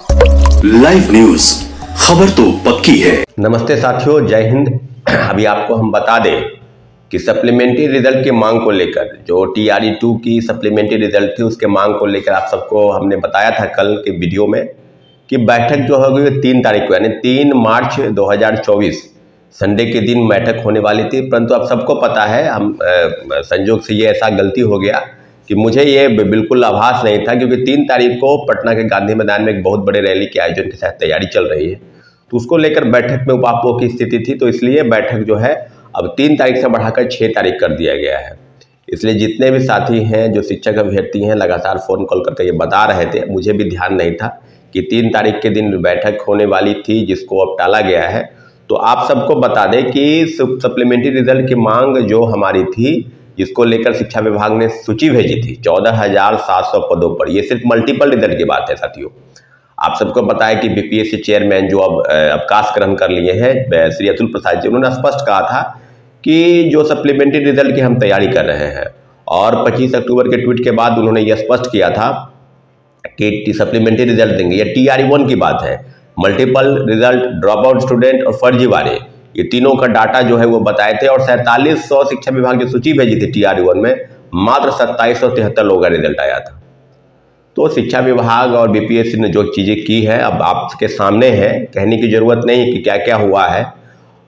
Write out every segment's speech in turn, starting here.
Live news खबर तो पक्की है। नमस्ते साथियों, जय हिंद। अभी आपको हम बता दें कि सप्लीमेंट्री रिज़ल्ट की मांग को लेकर, जो टी आर ई टू की सप्लीमेंट्री रिज़ल्ट थी, उसके मांग को लेकर आप सबको हमने बताया था कल के वीडियो में कि बैठक जो होगी वो तीन तारीख को, यानी तीन मार्च 2024 संडे के दिन बैठक होने वाली थी। परंतु आप सबको पता है, हम संजोग से ये ऐसा गलती हो गया कि मुझे ये बिल्कुल आभास नहीं था क्योंकि तीन तारीख को पटना के गांधी मैदान में एक बहुत बड़े रैली के आयोजन के साथ तैयारी चल रही है। तो उसको लेकर बैठक में उपापों की स्थिति थी तो इसलिए बैठक जो है अब तीन तारीख से बढ़ाकर छः तारीख कर दिया गया है। इसलिए जितने भी साथी हैं, जो शिक्षक अभ्यर्थी हैं, लगातार फ़ोन कॉल करके ये बता रहे थे, मुझे भी ध्यान नहीं था कि तीन तारीख के दिन बैठक होने वाली थी, जिसको अब टाला गया है। तो आप सबको बता दें कि सप्लीमेंट्री रिज़ल्ट की मांग जो हमारी थी जिसको लेकर शिक्षा विभाग ने सूची भेजी थी, चौदह हज़ार सात सौ पदों पर। यह सिर्फ़ मल्टीपल रिज़ल्ट की बात है, साथियों। आप सबको पता है कि बीपीएससी चेयरमैन जो अब अवकाश ग्रहण कर लिए हैं श्री अतुल प्रसाद जी, उन्होंने स्पष्ट कहा था कि जो सप्लीमेंट्री रिज़ल्ट की हम तैयारी कर रहे हैं, और 25 अक्टूबर के ट्वीट के बाद उन्होंने यह स्पष्ट किया था कि सप्लीमेंट्री रिज़ल्ट देंगे। ये टी वन की बात है। Multiple result drop out student और फर्जी फर्जीवाड़े ये तीनों का डाटा जो है वो बताए थे और सैंतालीस सौ शिक्षा विभाग जो सूची भेजी थी टी आर वन में, मात्र सत्ताईस सौ तिहत्तर लोगों का रिज़ल्ट आया था। तो शिक्षा विभाग और बीपीएससी ने जो चीज़ें की है, अब आपके सामने है, कहने की ज़रूरत नहीं कि क्या क्या हुआ है।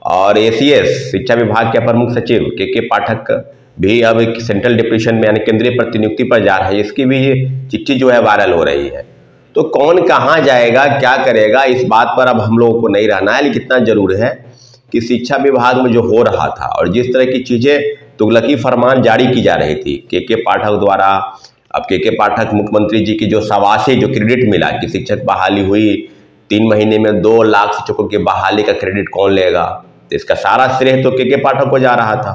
और एसीएस शिक्षा विभाग के प्रमुख सचिव के के पाठक भी अब एक सेंट्रल डिप्रेशन में यानी केंद्रीय प्रतिनियुक्ति पर जा रहा है, इसकी भी चिट्ठी जो है वायरल हो रही है। तो कौन कहाँ जाएगा, क्या करेगा, इस बात पर अब हम लोगों को नहीं रहना है, लेकिन इतना ज़रूर है। कि शिक्षा विभाग में जो हो रहा था और जिस तरह की चीज़ें तुगलकी फरमान जारी की जा रही थी, के के पाठक द्वारा, अब के के पाठक मुख्यमंत्री जी की जो सवासी जो क्रेडिट मिला, कि शिक्षक बहाली हुई, तीन महीने में दो लाख शिक्षकों की बहाली का क्रेडिट कौन लेगा? तो इसका सारा श्रेय तो के के पाठक को जा रहा था।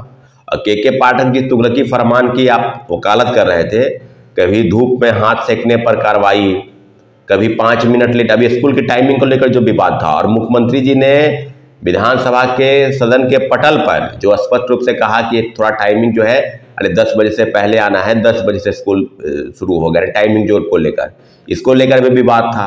और के के पाठक जी तुगलकी फरमान की आप वकालत कर रहे थे, कभी धूप में हाथ सेकने पर कार्रवाई, कभी पाँच मिनट लेट, अभी स्कूल की टाइमिंग को लेकर जो विवाद था, और मुख्यमंत्री जी ने विधानसभा के सदन के पटल पर, जो स्पष्ट रूप से कहा कि थोड़ा टाइमिंग जो है, अरे दस बजे से पहले आना है, दस बजे से स्कूल शुरू हो गया टाइमिंग जो को लेकर। इसको लेकर भी विवाद था।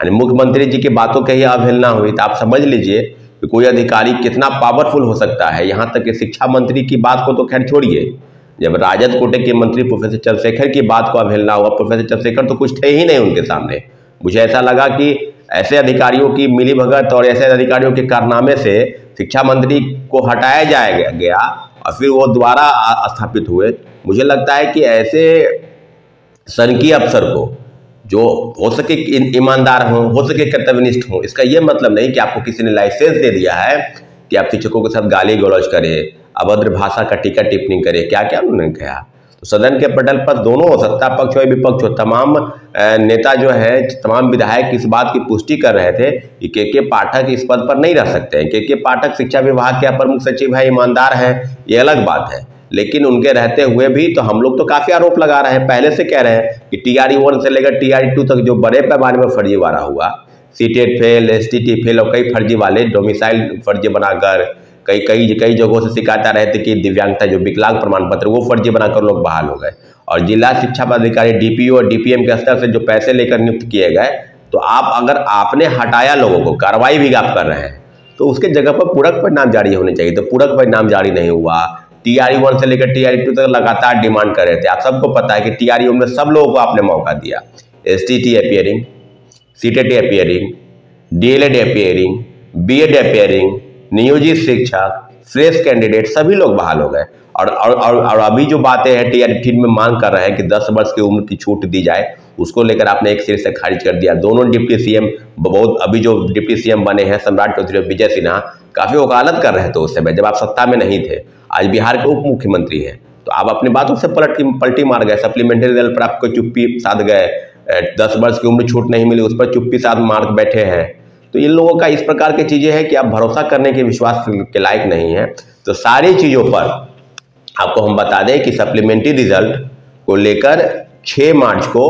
यानी मुख्यमंत्री जी की बातों की ही अवहेलना हुई तो आप समझ लीजिए कि कोई अधिकारी कितना पावरफुल हो सकता है। यहाँ तक कि शिक्षा मंत्री की बात को तो खैर छोड़िए। जब राजद कोटे के मंत्री प्रोफेसर चंद्रशेखर की बात को अवहेलना हुआ, प्रोफेसर चंद्रशेखर तो कुछ थे ही नहीं उनके सामने। मुझे ऐसा लगा कि ऐसे अधिकारियों की मिली भगत और ऐसे अधिकारियों के कारनामे से शिक्षा मंत्री को हटाया जाएगा गया और फिर वो दोबारा आ- स्थापित हुए। मुझे लगता है कि ऐसे सनकी अफसर को, जो हो सके ईमानदार हों, हो सके कर्तव्यनिष्ठ हों, इसका ये मतलब नहीं कि आपको किसी ने लाइसेंस दे दिया है कि आप शिक्षकों के साथ गाली गलौज करें, अभद्र भाषा का टीका टिप्पणी करें क्या क्या उन्होंने कहा? तो सदन के पटल पर दोनों सत्ता पक्ष हो विपक्ष हो तमाम नेता जो है, तमाम विधायक इस बात की पुष्टि कर रहे थे कि के के पाठक इस पद पर नहीं रह सकते हैं। के के पाठक शिक्षा विभाग के अपर मुख्य सचिव है, ईमानदार है, ये अलग बात है। लेकिन उनके रहते हुए भी तो हम लोग तो काफ़ी आरोप लगा रहे हैं। पहले से कह रहे हैं कि टी आर वन से लेकर टी आर टू तक जो बड़े पैमाने में फर्जीवाड़ा हुआ CTET fail S T T fail और कई फर्जी वाले डोमिसाइल फर्जी बनाकर कई कई कई जगहों से शिकायत आ रहे थे कि दिव्यांगता जो विकलांग प्रमाण पत्र वो फर्जी बनाकर लोग बहाल हो गए। और जिला शिक्षा पदाधिकारी डीपीओ और डीपीएम के स्तर से जो पैसे लेकर नियुक्त किए गए तो आप, अगर आपने हटाया लोगों को, कार्रवाई भी आप कर रहे हैं तो उसके जगह पर पूरक परिणाम जारी होने चाहिए। तो पूरक परिणाम जारी नहीं हुआ। टी आर वन से लेकर टी आर टू तक लगातार डिमांड कर रहे थे। आप सबको पता है कि टी आर में सब लोगों को आपने मौका दिया। S T T appearing C T appearing D El Ed appearing B Ed appearing नियोजित शिक्षक फ्रेश कैंडिडेट सभी लोग बहाल हो गए। और और, और, और अभी जो बातें हैं टी आर में मांग कर रहे हैं कि 10 वर्ष की उम्र की छूट दी जाए उसको लेकर आपने एक सिरे से खारिज कर दिया। दोनों डिप्टी सीएम बहुत अभी जो डिप्टी सीएम बने हैं सम्राट चौधरी और विजय सिन्हा काफ़ी वकालत कर रहे थे उस समय जब आप सत्ता में नहीं थे आज बिहार के उप मुख्यमंत्री हैं तो आप अपनी बातों से पलट पलटी मार गए सप्लीमेंट्री रिज़ल्ट पर आपको चुप्पी साध गए दस वर्ष की उम्र छूट नहीं मिली उस पर चुप्पी साध मार बैठे हैं। तो इन लोगों का इस प्रकार की चीज़ें हैं कि आप भरोसा करने के विश्वास के लायक नहीं है। तो सारी चीज़ों पर आपको हम बता दें कि सप्लीमेंट्री रिज़ल्ट को लेकर 6 मार्च को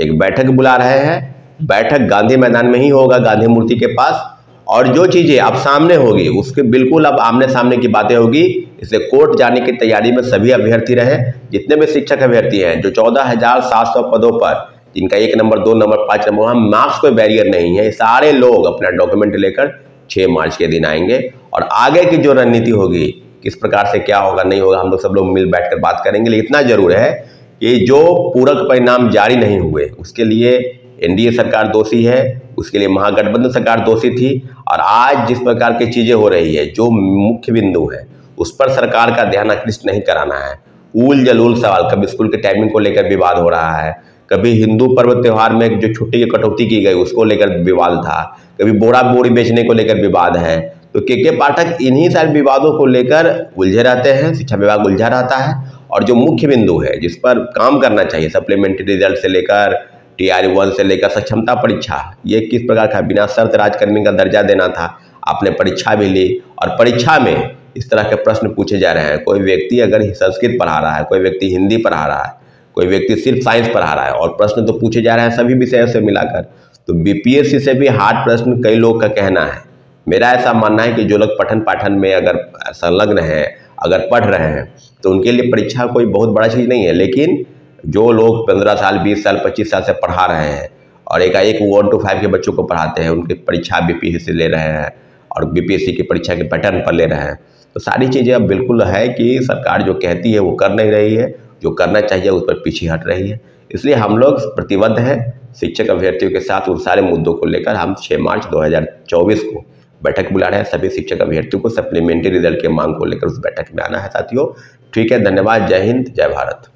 एक बैठक बुला रहे हैं। बैठक गांधी मैदान में ही होगा, गांधी मूर्ति के पास। और जो चीज़ें अब सामने होगी, उसके बिल्कुल अब आमने सामने की बातें होगी। इसलिए कोर्ट जाने की तैयारी में सभी अभ्यर्थी रहे। जितने भी शिक्षक अभ्यर्थी हैं, जो चौदह हज़ार सात सौ पदों पर जिनका एक नंबर, दो नंबर, पाँच नंबर, वहाँ मार्क्स कोई बैरियर नहीं है। सारे लोग अपना डॉक्यूमेंट लेकर छः मार्च के दिन आएँगे और आगे की जो रणनीति होगी, किस प्रकार से क्या होगा, नहीं होगा, हम लोग सब लोग मिल बैठ कर बात करेंगे। लेकिन इतना ज़रूर है कि जो पूरक परिणाम जारी नहीं हुए, उसके लिए एनडीए सरकार दोषी है, उसके लिए महागठबंधन सरकार दोषी थी और आज जिस प्रकार की चीज़ें हो रही है, जो मुख्य बिंदु है, उस पर सरकार का ध्यान आकृष्ट नहीं कराना है। उल जलूल सवाल, कभी स्कूल के टाइमिंग को लेकर विवाद हो रहा है कभी हिंदू पर्व त्यौहार में जो छुट्टी की कटौती की गई, उसको लेकर विवाद था। कभी बोरा बोरी बेचने को लेकर विवाद है। तो के के पाठक इन्हीं सारे विवादों को लेकर उलझे रहते हैं, शिक्षा विभाग उलझा रहता है और जो मुख्य बिंदु है, जिस पर काम करना चाहिए सप्लीमेंट्री रिज़ल्ट से लेकर टी आर वन से लेकर सक्षमता परीक्षा, ये किस प्रकार का, बिना शर्त राजकर्मी का दर्जा देना था, आपने परीक्षा भी ली और परीक्षा में इस तरह के प्रश्न पूछे जा रहे हैं। कोई व्यक्ति अगर संस्कृत पढ़ा रहा है, कोई व्यक्ति हिंदी पढ़ा रहा है कोई व्यक्ति सिर्फ़ साइंस पढ़ा रहा है और प्रश्न तो पूछे जा रहे हैं, सभी विषयों से मिलाकर। तो बीपीएससी से भी हार्ड प्रश्न कई लोग का कहना है। मेरा ऐसा मानना है कि जो लोग पठन पाठन में अगर संलग्न हैं, अगर पढ़ रहे हैं तो उनके लिए परीक्षा कोई बहुत बड़ा चीज़ नहीं है। लेकिन जो लोग पंद्रह साल, बीस साल, पच्चीस साल से पढ़ा रहे हैं और एक एक वन टू फाइव के बच्चों को पढ़ाते हैं, उनकी परीक्षा बीपीएससी ले रहे हैं और बीपीएससी की परीक्षा के पैटर्न पर ले रहे हैं तो सारी चीज़ें अब बिल्कुल है कि सरकार जो कहती है वो कर नहीं रही है। जो करना चाहिए उस पर पीछे हट रही है। इसलिए हम लोग प्रतिबद्ध हैं, शिक्षक अभ्यर्थियों के साथ उन सारे मुद्दों को लेकर हम 6 मार्च 2024 को बैठक बुला रहे हैं। सभी शिक्षक अभ्यर्थियों को सप्लीमेंट्री रिज़ल्ट के मांग को लेकर उस बैठक में आना है साथियों। ठीक है, धन्यवाद। जय हिंद, जय भारत।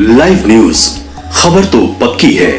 लाइव न्यूज़ खबर तो पक्की है।